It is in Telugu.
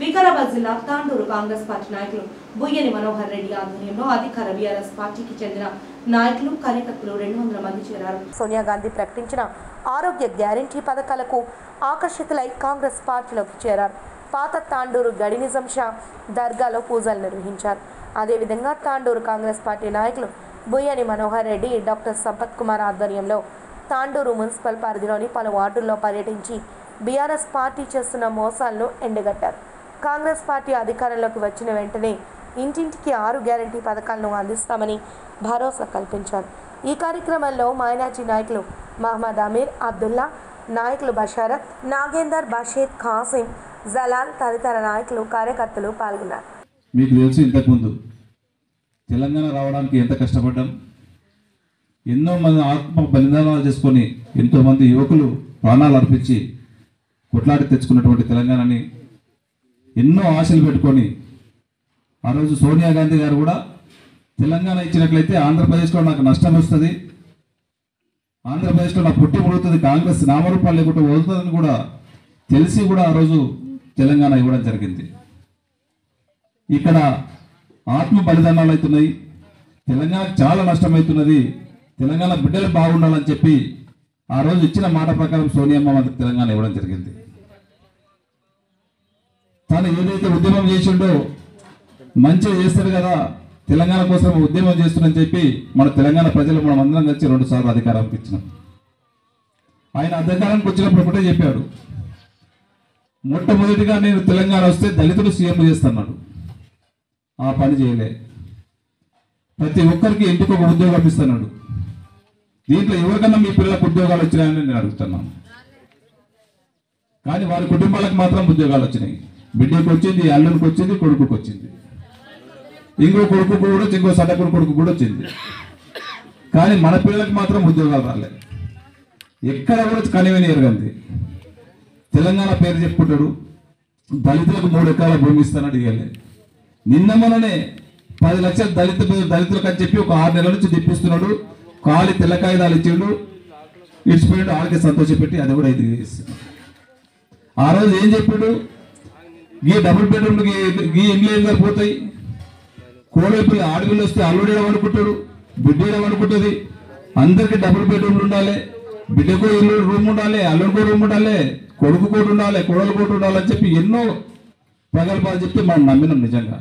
వికారాబాద్ జిల్లా తాండూరు కాంగ్రెస్ పార్టీ నాయకులు బుయ్యని మనోహర్ రెడ్డి ఆధ్వర్యంలో అధికార బీఆర్ఎస్ పార్టీకి చెందిన నాయకులు కార్యకర్తలు రెండు వందల మంది చేరారు. సోనియా గాంధీ ప్రకటించిన ఆరోగ్య గ్యారంటీ పథకాలకు ఆకర్షితులై కాంగ్రెస్ పార్టీలోకి చేరారు. పాత తాండూరు గడినిజం షా దర్గాలో పూజలు నిర్వహించారు. అదేవిధంగా తాండూరు కాంగ్రెస్ పార్టీ నాయకులు బుయ్యని మనోహర్ రెడ్డి డాక్టర్ సంపత్ కుమార్ ఆధ్వర్యంలో తాండూరు మున్సిపల్ పరిధిలోని పలు వార్డుల్లో పర్యటించి బీఆర్ఎస్ పార్టీ చేస్తున్న మోసాలను ఎండగట్టారు. కాంగ్రెస్ పార్టీ అధికారంలోకి వచ్చిన వెంటనే ఇంటింటికి ఆరు గ్యారంటీ పథకాలను అందిస్తామని భరోసా కల్పించారు. ఈ కార్యక్రమంలో మైనార్టీ నాయకులు మహమ్మద్ అమీర్ అబ్దుల్లా నాయకులు బషారత్ నాగేందర్ బషీర్ ఖాసిం జలాల్ తదితర నాయకులు కార్యకర్తలు పాల్గొన్నారు. మీకు తెలుసు ఇంతకుముందు తెలంగాణ రావడానికి ఎంత కష్టపడ్డాం? ఎన్నో మంది ఆత్మ బలిదానాలు చేసుకొని ఎంతోమంది యువకులు ప్రాణాలు అర్పించి కొట్లాడి తెచ్చుకున్నటువంటి తెలంగాణని ఎన్నో ఆశలు పెట్టుకొని ఆ రోజు సోనియా గాంధీ గారు కూడా తెలంగాణ ఇచ్చినట్లయితే ఆంధ్రప్రదేశ్లో నాకు నష్టం వస్తుంది. ఆంధ్రప్రదేశ్లో నా పుట్టి ముడుతుంది కాంగ్రెస్ నామరూపాలు లేకుండా వదులుతుందని కూడా తెలిసి కూడా ఆ రోజు తెలంగాణ ఇవ్వడం జరిగింది. ఇక్కడ ఆత్మ బలిదానాలు అవుతున్నాయి. తెలంగాణకు చాలా నష్టమవుతున్నది తెలంగాణ బిడ్డలు బాగుండాలని చెప్పి ఆ రోజు ఇచ్చిన మాట ప్రకారం సోనియమ్మ మనకు తెలంగాణ ఇవ్వడం జరిగింది. తను ఏదైతే ఉద్యమం చేసిండో మంచిగా చేస్తారు కదా తెలంగాణ కోసం ఉద్యమం చేస్తున్నని చెప్పి మన తెలంగాణ ప్రజలు మనం అందరం కలిసి రెండు సార్లు అధికారానికి ఇచ్చినాం ఆయన అధికారానికి వచ్చినప్పుడు ఒకటే చెప్పాడు మొట్టమొదటిగా నేను తెలంగాణ వస్తే దళితులు సీఎం చేస్తున్నాడు. ఆ పని చేయలే. ప్రతి ఒక్కరికి ఇంటికి ఒక ఉద్యోగం ఇస్తున్నాడు. దీంట్లో ఎవరికన్నా మీ పిల్లలకు ఉద్యోగాలు వచ్చినాయని నేను అడుగుతున్నాను. కానీ వారి కుటుంబాలకు మాత్రం ఉద్యోగాలు వచ్చినాయి. బిడ్డకు వచ్చింది అల్లునికి వచ్చింది కొడుకుకి వచ్చింది ఇంకో కొడుకు కూడా ఇంకో సడకుడు కొడుకు కూడా వచ్చింది. కానీ మన పిల్లలకు మాత్రం ఉద్యోగాలు రాలేదు ఎక్కడ కూడా కనివిని ఎరగంది తెలంగాణ పేరు చెప్పుకుంటాడు దళితులకు మూడు ఎకరాల భూమి ఇస్తానని ఇవ్వలే నిన్న మొన్ననే పది లక్షల దళిత దళితులకు అని చెప్పి ఒక ఆరు నెలల నుంచి తెప్పిస్తున్నాడు కాలి తెల్ల కాగితాలు ఇచ్చిండు ఇచ్చిపోయాడు ఆడికి సంతోషపెట్టి అది కూడా ఇది ఆ రోజు ఏం చెప్పాడు? ఈ డబుల్ బెడ్రూమ్ ఈ ఇండ్లు ఏం సరిపోతాయి? కోడైపుల్లి ఆడపిల్లి వస్తే అల్లుడు ఏమనుకుంటాడు బిడ్డ ఏమనుకుంటుంది అందరికి డబుల్ బెడ్రూమ్లు ఉండాలి. బిడ్డకు ఇల్లు రూమ్ ఉండాలి అల్లుడికో రూమ్ ఉండాలి కొడుకు కూడా ఉండాలి కోడలు కూడా ఉండాలి అని చెప్పి ఎన్నో ప్రగల్భాలు చెప్తే మనం నమ్మినాం నిజంగా.